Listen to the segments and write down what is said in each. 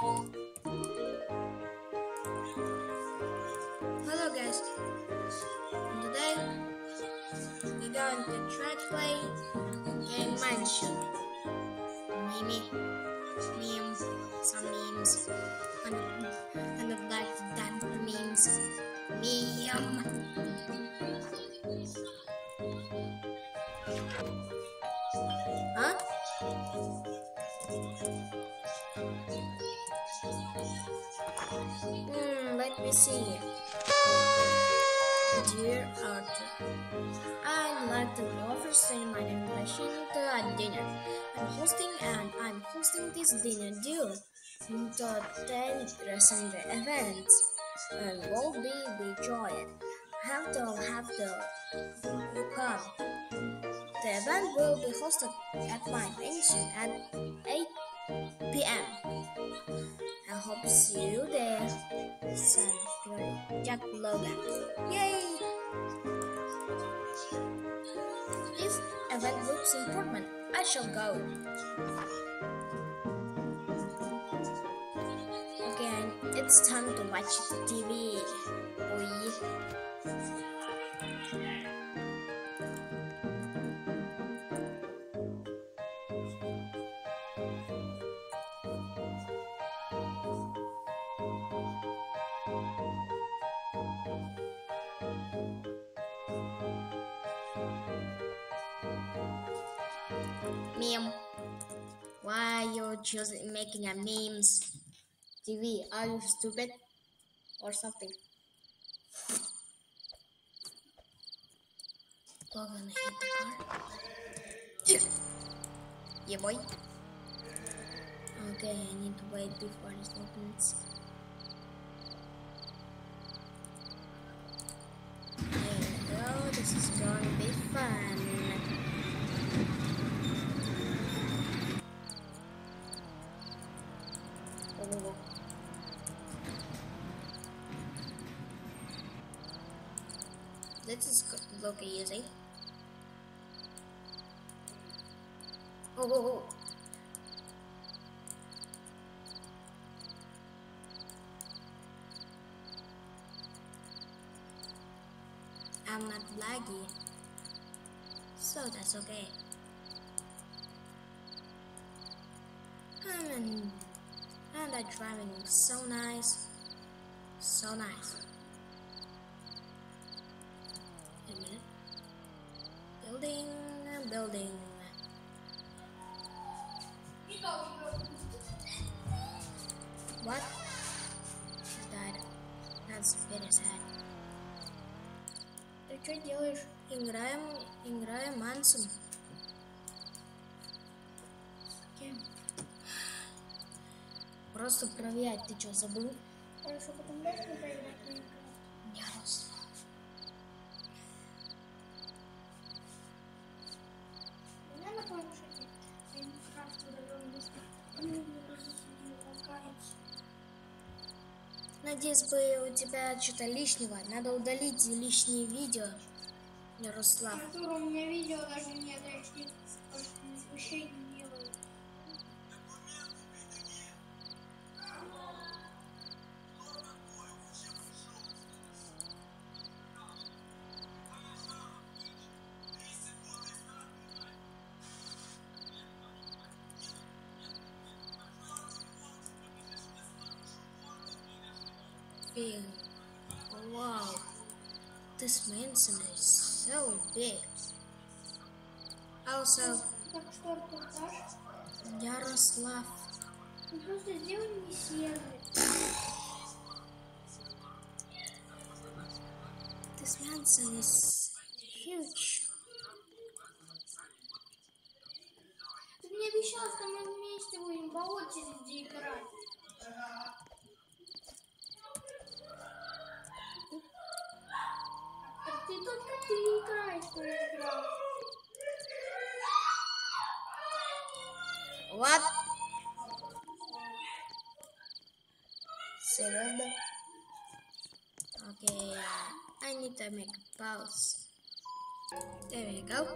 Hello guys. Today we're going to try to play Game Mansion. Mimi, meme, some memes, and, and the Me. Dear Arthur, I'd like to know offer send my invitation to a dinner. I'm hosting and I'm hosting this dinner due to 10 present events and will be joined. Have to have to you come. The event will be hosted at my pension at 8 p.m. I hope see you there. Son, Zach Logan. Yay! If event looks important, I shall go. Again, it's time to watch TV. Meme. Why you just making a memes? TV, are you stupid? Or something? Logan hit the car. Yeah. yeah, boy. Okay, I need to wait before it opens. There we go. This is going to be fun. Oh. This look easy. Oh, oh, oh. I'm not laggy, so that's okay. And and that driving so nice. So nice. Minute. Building, building. What? She died. That's very sad. Ты что делаешь? Играем, играем Мансом. Просто проверять, ты что, забыл? Хорошо, потом дашь мне поиграть в Майнкрафт? Ярослав. У Надеюсь, бы у тебя что-то лишнего. Надо удалить лишние видео. Ярослав. Артур, у меня видео даже нет, я ж Feel. Wow. This mansion is so big. Also? Ярослав. Ну просто сделай мне сервер. This mansion is huge. Ты мне обещал, что мы вместе будем по очереди играть. ты только ты играешь, что я играл. What? Seriously? Okay, uh, I need to make a pause. There we go.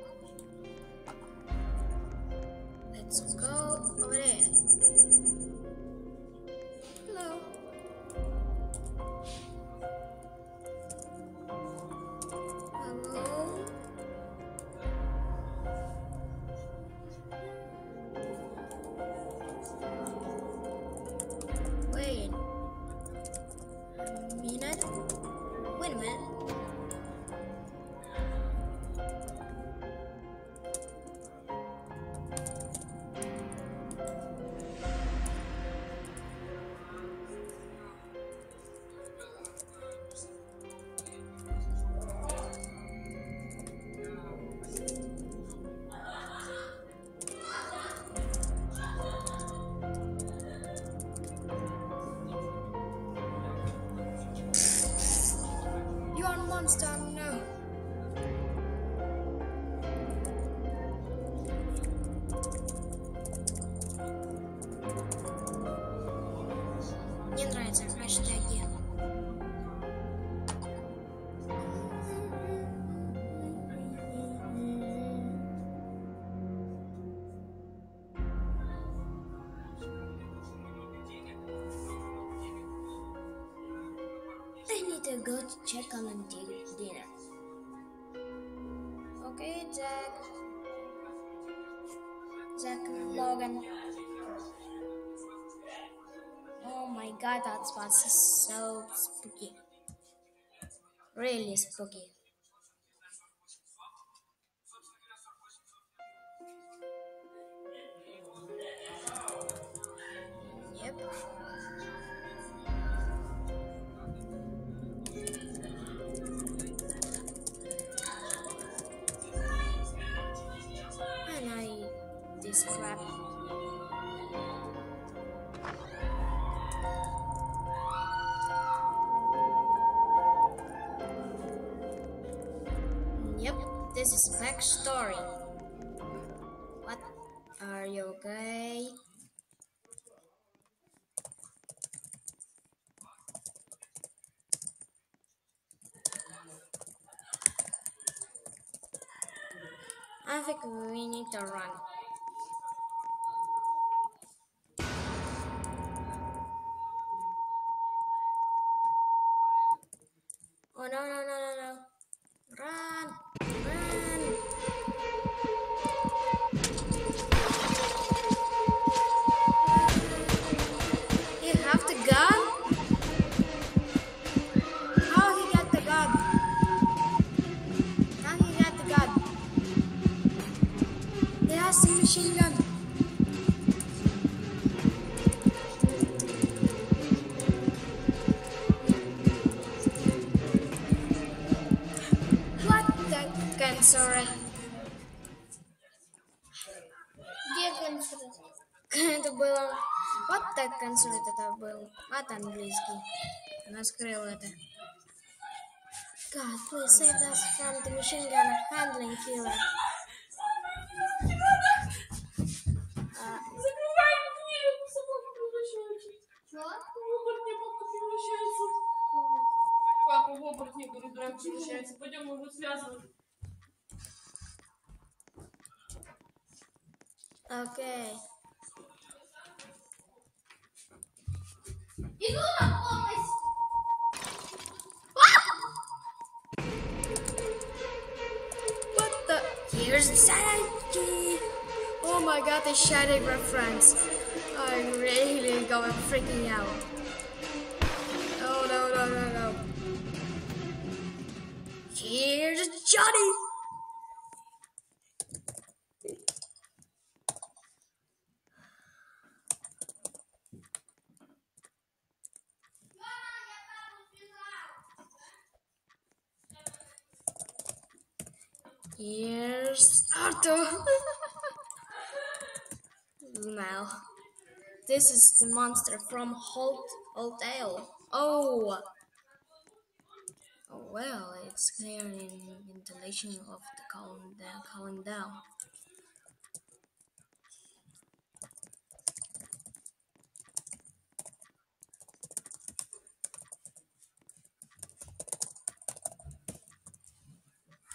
Let's go over there. No. To go to check on the di- dinner. Okay, Zach. Zach Logan. Oh my god, that was so spooky. Really spooky. This crap. Yep, this is backstory. What? Are you okay? I think we need to run. Gun. What the cancer? Где консервы? Это было... Вот так консоль это был. Вот английский. Наскрыл это. God, please save us from the machine gun handling killer. оборотня, говорю, драк превращается. Пойдем его связывать. Окей. Иду на помощь! What the? Here's the Shady. Oh my god, the Shady reference. I'm really going freaking out. Johnny. Here's Arthur. now, this is the monster from Holt Old Ale. Oh. Oh well, it's clear in ventilation of the calling down. Calling down.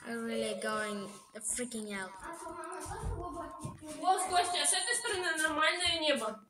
I'm really going freaking out. А что, мама, тоже в оборотне? Вот, Костя, с этой стороны нормальное небо.